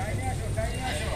Cai, me ajuda, aí me ajuda.